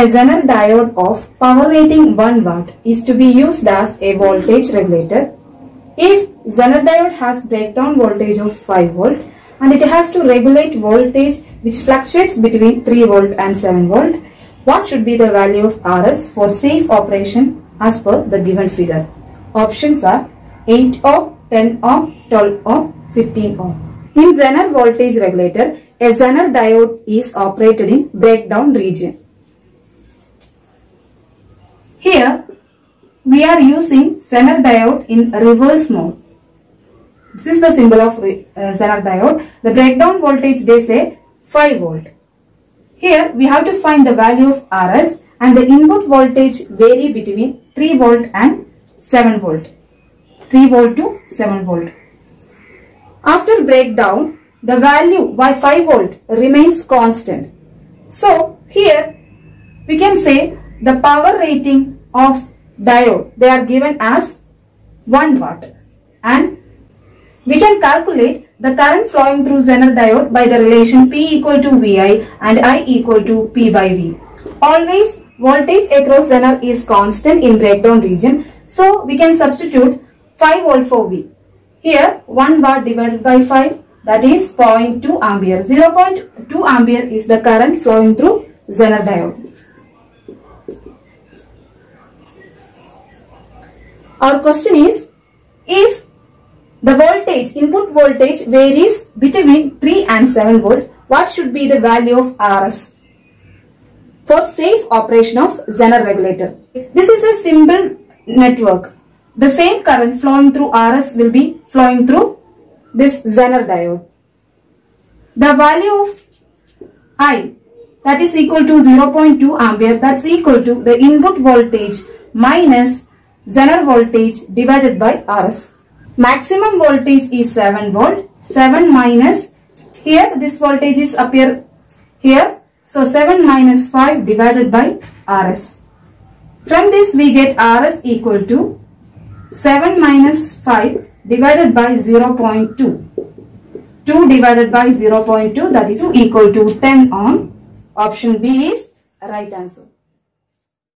A Zener diode of power rating 1 watt is to be used as a voltage regulator. If Zener diode has breakdown voltage of 5 volt and it has to regulate voltage which fluctuates between 3 volt and 7 volt, what should be the value of RS for safe operation as per the given figure? Options are 8 ohm, 10 ohm, 12 ohm, 15 ohm. In Zener voltage regulator, a Zener diode is operated in breakdown region. Here, we are using Zener diode in reverse mode. This is the symbol of uh, Zener diode. The breakdown voltage they say 5 volt. Here we have to find the value of RS and the input voltage vary between 3 volt and 7 volt. 3 volt to 7 volt. After breakdown, the value by 5 volt remains constant. So here we can say the power rating of diode they are given as 1 watt and we can calculate the current flowing through Zener diode by the relation P equal to VI and I equal to P by V. Always voltage across Zener is constant in breakdown region so we can substitute 5 volt for V. Here 1 watt divided by 5 that is 0.2 ampere. 0.2 ampere is the current flowing through Zener diode. Our question is, if the voltage, input voltage varies between 3 and 7 volt, what should be the value of RS? For safe operation of Zener regulator. This is a simple network. The same current flowing through RS will be flowing through this Zener diode. The value of I that is equal to 0.2 ampere that's equal to the input voltage minus Zener voltage divided by RS. Maximum voltage is 7 volt. 7 minus, here this voltage is appear here. So 7 minus 5 divided by RS. From this we get RS equal to 7 minus 5 divided by 0.2. 2 divided by 0.2 that is equal to 10 ohm. Option B is right answer.